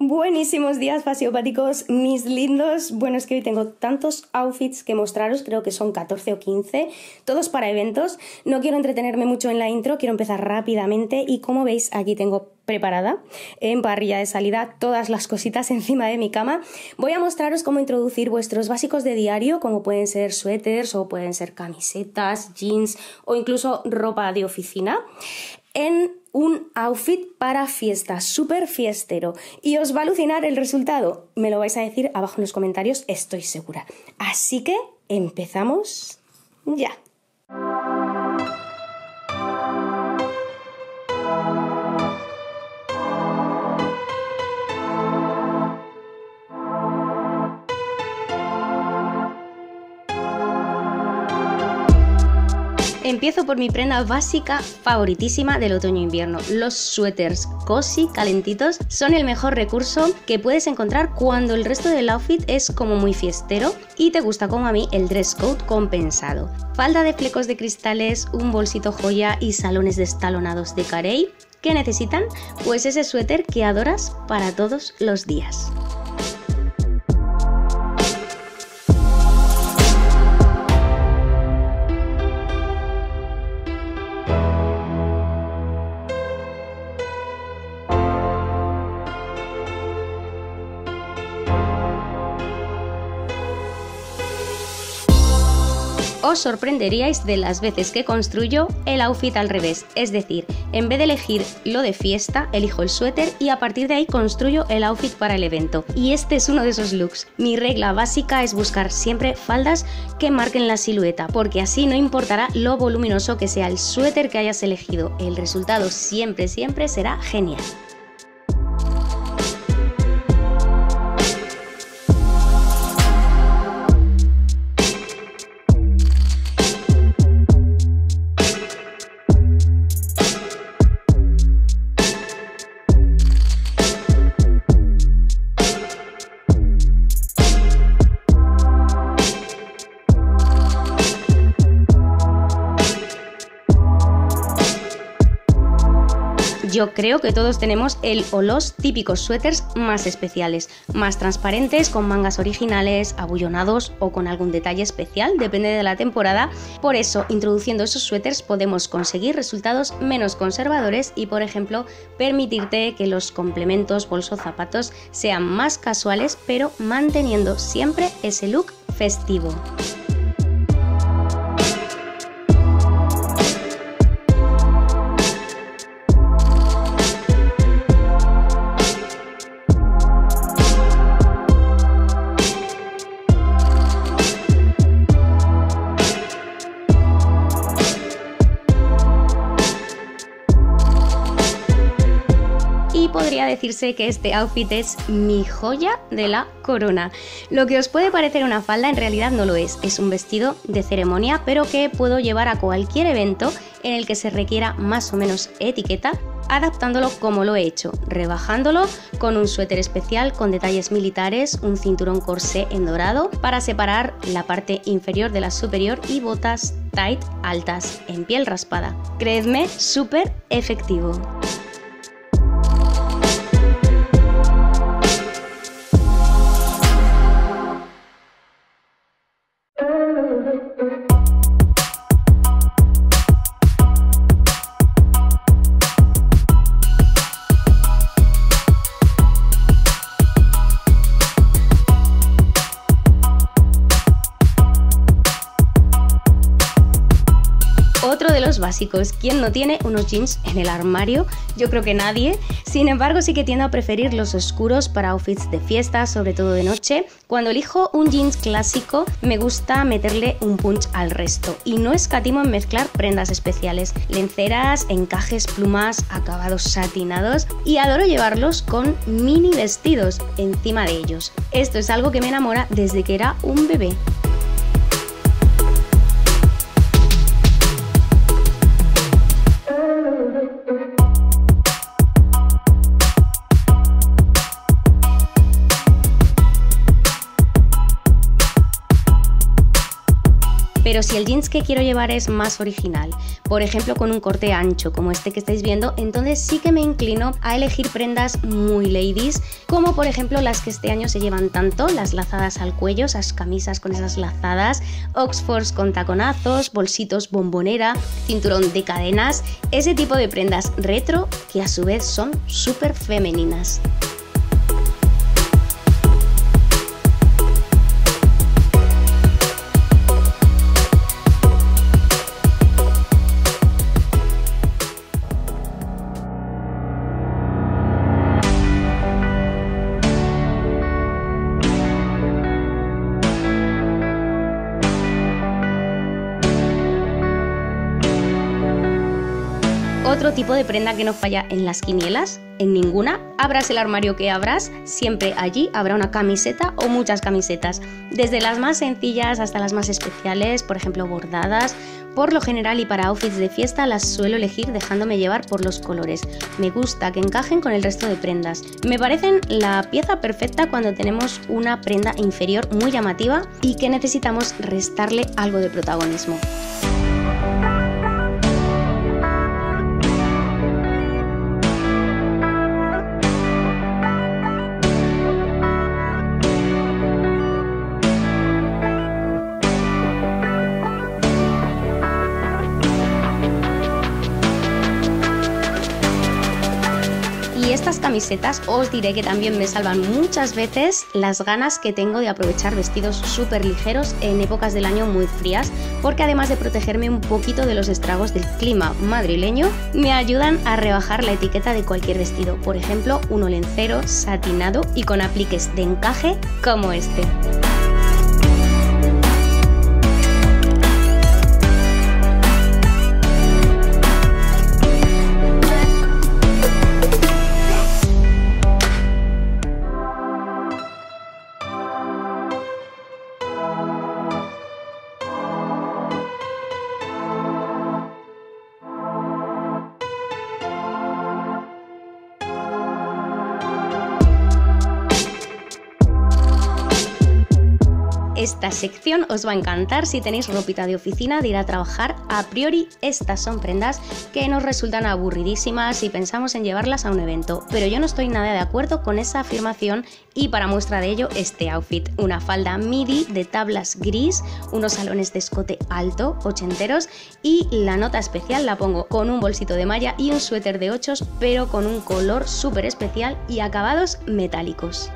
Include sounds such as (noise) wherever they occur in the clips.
Buenísimos días fasiopáticos, mis lindos. Bueno, es que hoy tengo tantos outfits que mostraros, creo que son 14 o 15, todos para eventos. No quiero entretenerme mucho en la intro, quiero empezar rápidamente y como veis aquí tengo preparada en parrilla de salida todas las cositas (laughs) encima de mi cama. Voy a mostraros cómo introducir vuestros básicos de diario, como pueden ser suéteres o pueden ser camisetas, jeans o incluso ropa de oficina un outfit para fiesta, súper fiestero. Y os va a alucinar el resultado. Me lo vais a decir abajo en los comentarios, estoy segura. Así que empezamos ya. Empiezo por mi prenda básica favoritísima del otoño-invierno. Los suéteres cozy, calentitos, son el mejor recurso que puedes encontrar cuando el resto del outfit es como muy fiestero y te gusta como a mí el dress code compensado. Falda de flecos de cristales, un bolsito joya y salones destalonados de carey. ¿Qué necesitan? Pues ese suéter que adoras para todos los días. Os sorprenderíais de las veces que construyo el outfit al revés, es decir, en vez de elegir lo de fiesta, elijo el suéter y a partir de ahí construyo el outfit para el evento. Y este es uno de esos looks. Mi regla básica es buscar siempre faldas que marquen la silueta, porque así no importará lo voluminoso que sea el suéter que hayas elegido, el resultado siempre, siempre será genial. Yo creo que todos tenemos el o los típicos suéteres más especiales, más transparentes, con mangas originales, abullonados o con algún detalle especial, depende de la temporada. Por eso, introduciendo esos suéteres podemos conseguir resultados menos conservadores y, por ejemplo, permitirte que los complementos, bolsos, zapatos sean más casuales, pero manteniendo siempre ese look festivo. Podría decirse que este outfit es mi joya de la corona. Lo que os puede parecer una falda en realidad no lo es, es un vestido de ceremonia pero que puedo llevar a cualquier evento en el que se requiera más o menos etiqueta adaptándolo como lo he hecho, rebajándolo con un suéter especial con detalles militares, un cinturón corsé en dorado para separar la parte inferior de la superior y botas tight altas en piel raspada. Creedme, súper efectivo. Básicos, ¿quién no tiene unos jeans en el armario? Yo creo que nadie. Sin embargo, sí que tiendo a preferir los oscuros para outfits de fiesta, sobre todo de noche. Cuando elijo un jeans clásico, me gusta meterle un punch al resto y no escatimo en mezclar prendas especiales, lenceras, encajes, plumas, acabados satinados y adoro llevarlos con mini vestidos encima de ellos. Esto es algo que me enamora desde que era un bebé. Pero si el jeans que quiero llevar es más original, por ejemplo con un corte ancho como este que estáis viendo, entonces sí que me inclino a elegir prendas muy ladies, como por ejemplo las que este año se llevan tanto, las lazadas al cuello, esas camisas con esas lazadas, Oxfords con taconazos, bolsitos bombonera, cinturón de cadenas, ese tipo de prendas retro que a su vez son súper femeninas. Otro tipo de prenda que no falla en las quinielas, en ninguna, abras el armario que abras, siempre allí habrá una camiseta o muchas camisetas, desde las más sencillas hasta las más especiales, por ejemplo bordadas. Por lo general y para outfits de fiesta las suelo elegir dejándome llevar por los colores. Me gusta que encajen con el resto de prendas. Me parecen la pieza perfecta cuando tenemos una prenda inferior muy llamativa y que necesitamos restarle algo de protagonismo. Os diré que también me salvan muchas veces las ganas que tengo de aprovechar vestidos súper ligeros en épocas del año muy frías, porque además de protegerme un poquito de los estragos del clima madrileño, me ayudan a rebajar la etiqueta de cualquier vestido, por ejemplo un olencero satinado y con apliques de encaje como este. Esta sección os va a encantar si tenéis ropita de oficina de ir a trabajar. A priori, estas son prendas que nos resultan aburridísimas si pensamos en llevarlas a un evento, pero yo no estoy nada de acuerdo con esa afirmación y para muestra de ello este outfit, una falda midi de tablas gris, unos salones de escote alto, ochenteros y la nota especial la pongo con un bolsito de malla y un suéter de ochos pero con un color súper especial y acabados metálicos.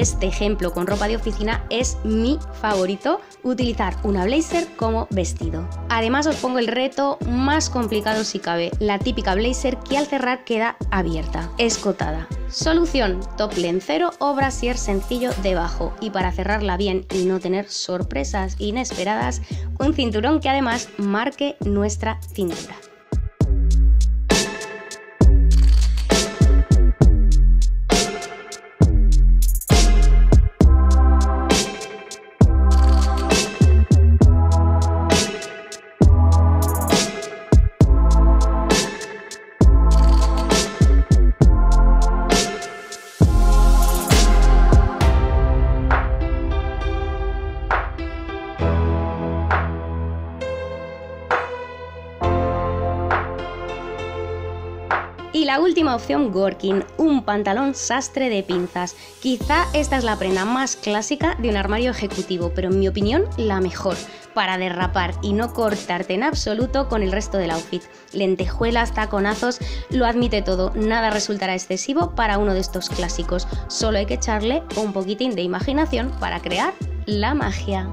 Este ejemplo con ropa de oficina es mi favorito, utilizar una blazer como vestido. Además os pongo el reto más complicado si cabe, la típica blazer que al cerrar queda abierta, escotada. Solución, top lencero o brasier sencillo debajo y para cerrarla bien y no tener sorpresas inesperadas, un cinturón que además marque nuestra cintura. La última opción, Gorkin, un pantalón sastre de pinzas. Quizá esta es la prenda más clásica de un armario ejecutivo, pero en mi opinión la mejor para derrapar y no cortarte en absoluto con el resto del outfit. Lentejuelas, taconazos, lo admite todo, nada resultará excesivo para uno de estos clásicos, solo hay que echarle un poquitín de imaginación para crear la magia.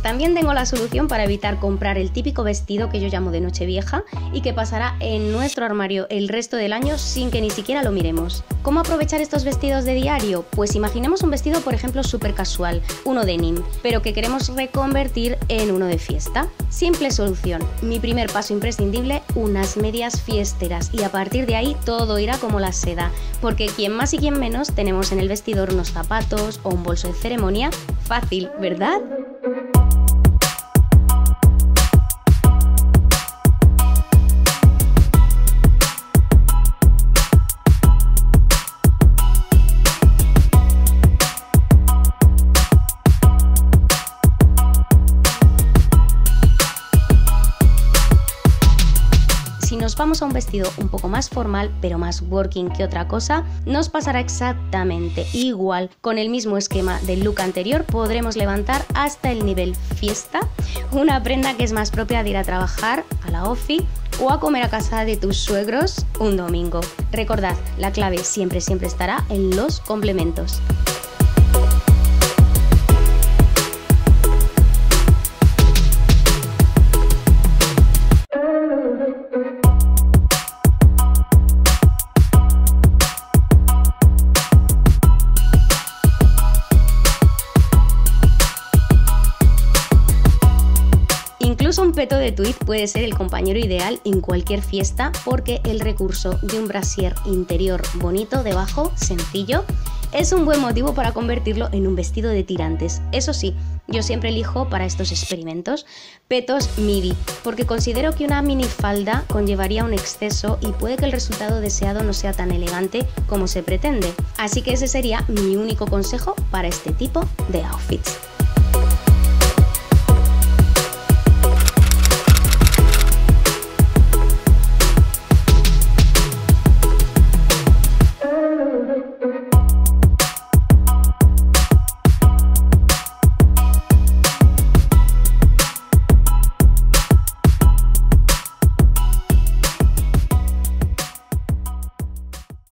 Pues también tengo la solución para evitar comprar el típico vestido que yo llamo de noche vieja y que pasará en nuestro armario el resto del año sin que ni siquiera lo miremos. ¿Cómo aprovechar estos vestidos de diario? Pues imaginemos un vestido, por ejemplo, súper casual, uno denim, pero que queremos reconvertir en uno de fiesta. Simple solución. Mi primer paso imprescindible, unas medias fiesteras y a partir de ahí todo irá como la seda, porque quien más y quien menos tenemos en el vestidor unos zapatos o un bolso de ceremonia. Fácil, ¿verdad? Vamos a un vestido un poco más formal, pero más working que otra cosa, nos pasará exactamente igual. Con el mismo esquema del look anterior podremos levantar hasta el nivel fiesta, una prenda que es más propia de ir a trabajar a la ofi o a comer a casa de tus suegros un domingo. Recordad, la clave siempre siempre estará en los complementos. Un peto de tweed puede ser el compañero ideal en cualquier fiesta porque el recurso de un brasier interior bonito debajo, sencillo, es un buen motivo para convertirlo en un vestido de tirantes. Eso sí, yo siempre elijo para estos experimentos petos midi, porque considero que una minifalda conllevaría un exceso y puede que el resultado deseado no sea tan elegante como se pretende. Así que ese sería mi único consejo para este tipo de outfits.